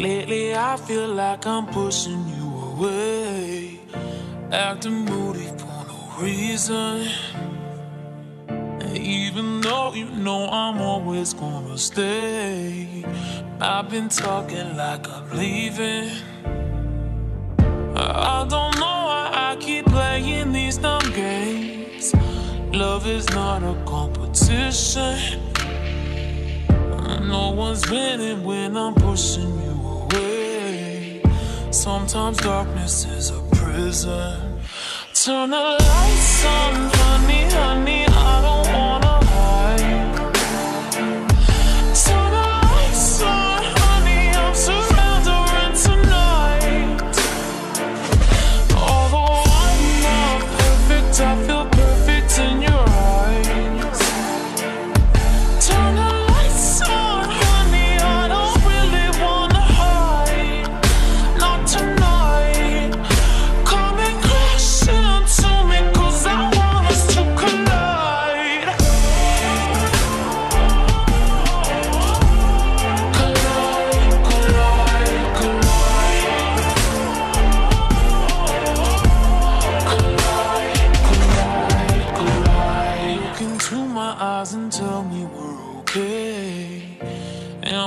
Lately, I feel like I'm pushing you away. Acting moody for no reason. Even though you know I'm always gonna stay, I've been talking like I'm leaving. I don't know why I keep playing these dumb games. Love is not a competition. No one's winning when I'm pushing you. Sometimes darkness is a prison. Turn the lights on, honey,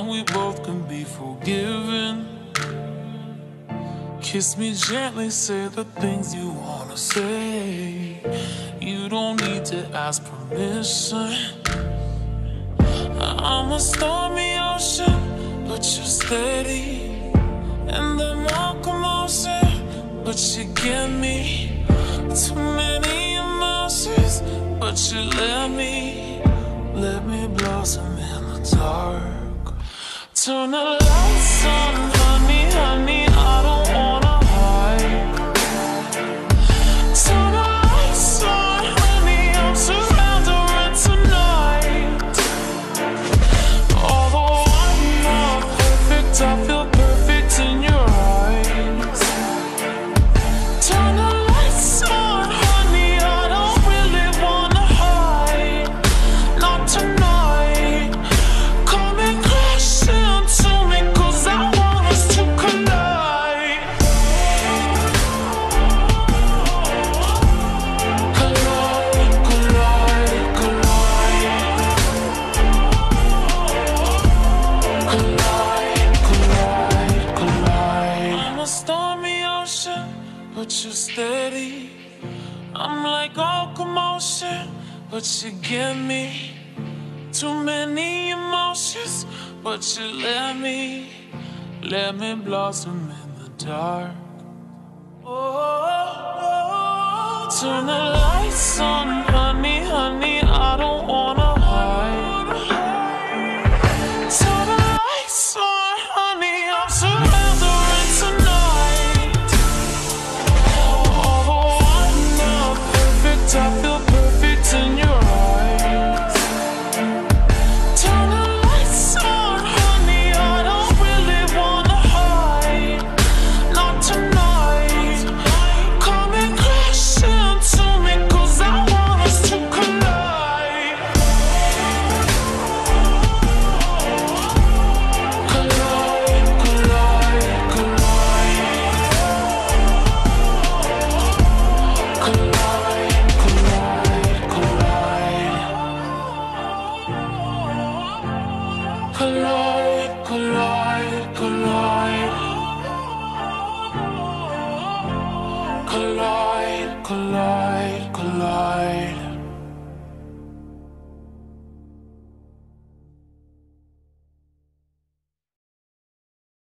We both can be forgiven. Kiss me gently, say the things you wanna say. You don't need to ask permission. I'm a stormy ocean, but you're steady. And the more commotion, but you get me. Too many emotions, but you let me, let me blossom in the dark. Turn the lights on, honey, honey, I don't wanna hide. Turn the lights on, honey, I'm surrendering tonight. Perfect, I but you're steady. I'm like all commotion, but you get me. Too many emotions, but you let me, let me blossom in the dark. Oh, oh, oh turn the lights on, collide,